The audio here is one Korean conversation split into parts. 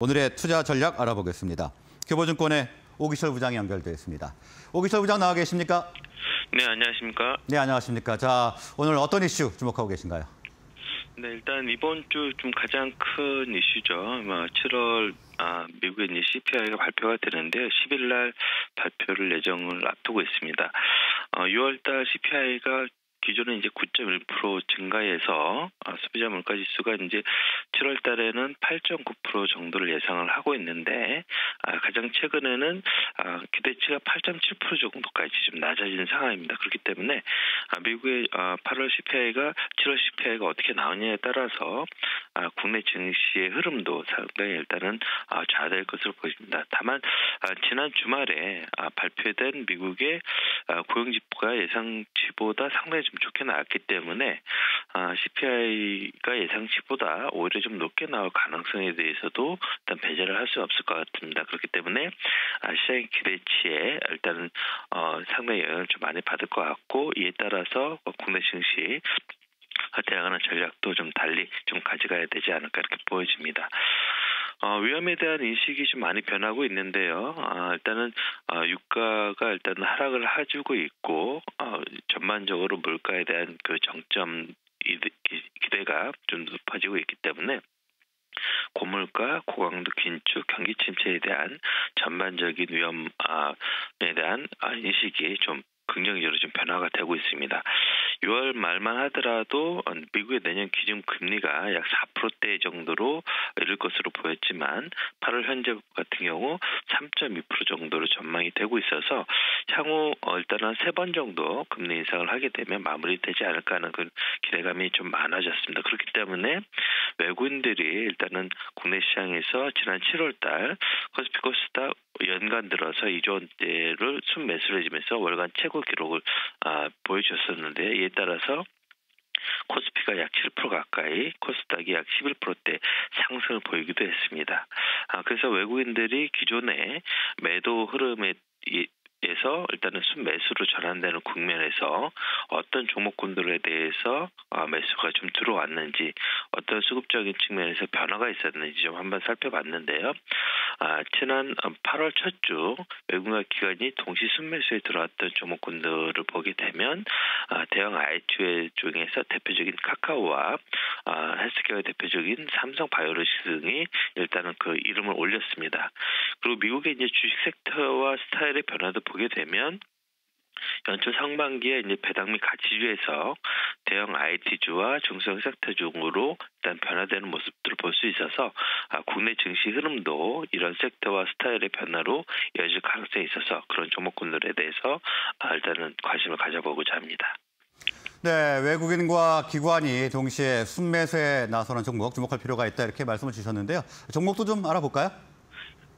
오늘의 투자 전략 알아보겠습니다. 교보증권의 오기철 부장이 연결되어 있습니다. 오기철 부장 나와 계십니까? 네, 안녕하십니까? 네, 안녕하십니까. 자, 오늘 어떤 이슈 주목하고 계신가요? 네, 일단 이번 주 좀 가장 큰 이슈죠. 아마 7월 아, 미국의 이제 CPI가 발표가 되는데요. 10일 날 발표를 예정을 앞두고 있습니다. 어, 6월 달 CPI가 기존에 이제 9.1% 증가해서 아, 소비자 물가 지수가 이제 7월 달에는 8.9% 정도를 예상을 하고 있는데 아, 가장 최근에는 아, 기대치가 8.7% 정도까지 좀 낮아진 상황입니다. 그렇기 때문에 미국의 8월 CPI가 7월 CPI가 어떻게 나오냐에 따라서 국내 증시의 흐름도 상당히 일단은 좌될 것으로 보입니다. 다만 지난 주말에 발표된 미국의 고용지표가 예상치보다 상당히 좀 좋게 나왔기 때문에 아, CPI가 예상치보다 오히려 좀 높게 나올 가능성에 대해서도 일단 배제를 할 수 없을 것 같습니다. 그렇기 때문에 아, 시장 기대치에 일단은 어, 상당히 영향을 좀 많이 받을 것 같고 이에 따라서 국내 증시 대응하는 전략도 좀 달리 좀 가져가야 되지 않을까 이렇게 보여집니다. 어, 위험에 대한 인식이 좀 많이 변하고 있는데요. 아, 일단은 어, 유가가 일단 하락을 해주고 있고 어, 전반적으로 물가에 대한 그 정점 기대가 좀 높아지고 있기 때문에 고물가, 고강도 긴축, 경기 침체에 대한 전반적인 위험에 대한 인식이 좀 긍정적으로 좀 변화가 되고 있습니다. 6월 말만 하더라도 미국의 내년 기준 금리가 약 4%대 정도로 이를 것으로 보였지만 8월 현재 같은 경우 3.2% 정도로 전망이 되고 있어서 향후 어, 일단은 세 번 정도 금리 인상을 하게 되면 마무리되지 않을까 하는 그 기대감이 좀 많아졌습니다. 그렇기 때문에 외국인들이 일단은 국내 시장에서 지난 7월 달 코스피 코스닥 연간 들어서 2조 원대를 순매수를 해주면서 월간 최고 기록을 아, 보여줬었는데 이에 따라서 코스피가 약 7% 가까이, 코스닥이 약 11%대 상승을 보이기도 했습니다. 아, 그래서 외국인들이 기존의 매도 흐름에 에서 일단은 순매수로 전환되는 국면에서 어떤 종목군들에 대해서 아, 매수가 좀 들어왔는지 어떤 수급적인 측면에서 변화가 있었는지 좀 한번 살펴봤는데요. 아, 지난 8월 첫 주 외국인과 기관이 동시 순매수에 들어왔던 종목군들을 보게 되면 아, 대형 IT 중에서 대표적인 카카오와 아, 헬스케어 대표적인 삼성 바이오로직 등이 일단은 그 이름을 올렸습니다. 그리고 미국의 이제 주식 섹터와 스타일의 변화도 보게 되면 연초 상반기에 이제 배당 및 가치주에서 대형 IT주와 중소형 섹터 중으로 일단 변화되는 모습들을 볼 수 있어서 아, 국내 증시 흐름도 이런 섹터와 스타일의 변화로 이어질 가능성이 있어서 그런 종목군들에 대해서 아, 일단은 관심을 가져보고자 합니다. 네, 외국인과 기관이 동시에 순매수에 나서는 종목 주목할 필요가 있다 이렇게 말씀을 주셨는데요. 종목도 좀 알아볼까요?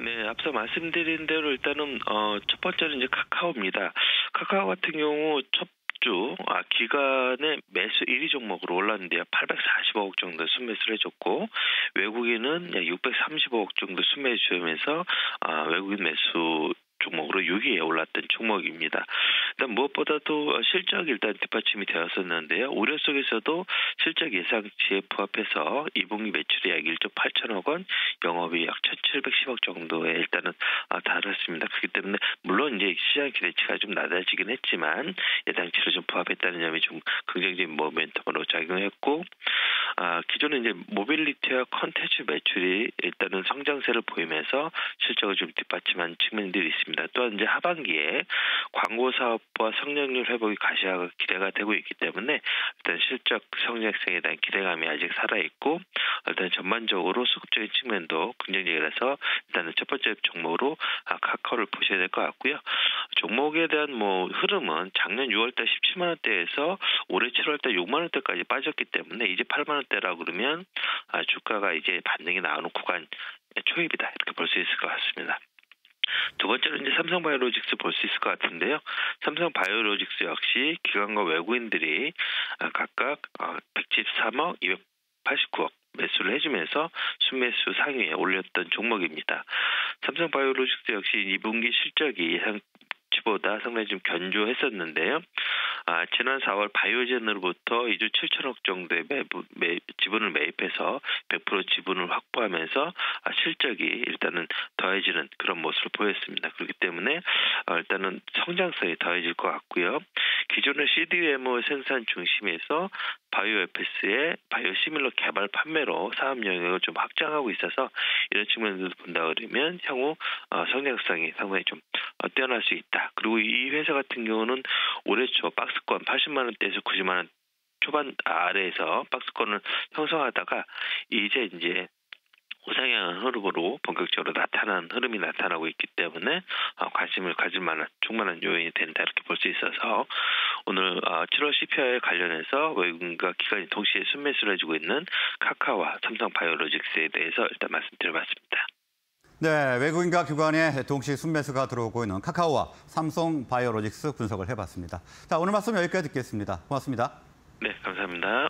네, 앞서 말씀드린 대로 일단은 어, 첫 번째는 이제 카카오입니다. 카카오 같은 경우 첫 주, 아, 기간에 매수 1위 종목으로 올랐는데요. 840억 정도 순매수를 해줬고, 외국인은 약 635억 정도 순매수하면서, 아, 외국인 매수 종목으로 6위에 올랐던 종목입니다. 일단 무엇보다도 실적이 일단 뒷받침이 되었었는데요. 우려 속에서도 실적 예상치에 부합해서 2분기 매출이 약 1조 8천억 원, 영업이 약 1,710억 정도에 일단은 아, 달했습니다. 그렇기 때문에 물론 이제 시장 기대치가 좀 낮아지긴 했지만 예상치로 좀 부합했다는 점이 좀 긍정적인 모멘텀으로 작용했고 아, 기존에 이제 모빌리티와 컨텐츠 매출이 일단은 성장세를 보이면서 실적을 좀 뒷받침한 측면들이 있습니다. 또한 이제 하반기에 광고 사업과 성장률 회복이 가시화가 기대가 되고 있기 때문에 일단 실적 성장성에 대한 기대감이 아직 살아 있고 일단 전반적으로 수급적인 측면도 긍정적이라서 일단은 첫 번째 종목으로 아, 카카오를 보셔야 될 것 같고요. 종목에 대한 뭐 흐름은 작년 6월달 17만 원대에서 올해 7월달 6만 원대까지 빠졌기 때문에 이제 8만 원대라 그러면 아, 주가가 이제 반등이 나오는 구간 초입이다 이렇게 볼 수 있을 것 같습니다. 두 번째는 이제 삼성 바이오로직스 볼 수 있을 것 같은데요. 삼성 바이오로직스 역시 기관과 외국인들이 아, 각각 113억, 어, 289억 매수를 해주면서 순매수 상위에 올렸던 종목입니다. 삼성 바이오로직스 역시 2분기 실적이 예상 치보다 상당히 좀 견조했었는데요. 아, 지난 4월 바이오젠으로부터 2조 7천억 정도의 매부, 매, 지분을 매입해서 100% 지분을 확보하면서 아, 실적이 일단은 더해지는 그런 모습을 보였습니다. 그렇기 때문에 어, 일단은 성장성이 더해질 것 같고요. 기존의 CDMO 생산 중심에서 바이오에피스의 바이오시밀러 개발 판매로 사업 영역을 좀 확장하고 있어서 이런 측면에서 본다 그러면 향후 어, 성장성이 상당히 좀 어, 뛰어날 수 있다. 그리고 이 회사 같은 경우는 올해 초 박스권 80만 원대에서 90만 원 초반 아래에서 박스권을 형성하다가 이제 이제 우상향 흐름으로 본격적으로 나타난 흐름이 나타나고 있기 때문에 어, 관심을 가질 만한 충분한 요인이 된다 이렇게 볼 수 있어서 오늘 어, 7월 CPI에 관련해서 외국인과 기관이 동시에 순매수를 해주고 있는 카카오와 삼성 바이오로직스에 대해서 일단 말씀드려봤습니다. 네, 외국인과 기관의 동시 순매수가 들어오고 있는 카카오와 삼성 바이오로직스 분석을 해봤습니다. 자, 오늘 말씀 여기까지 듣겠습니다. 고맙습니다. 네, 감사합니다.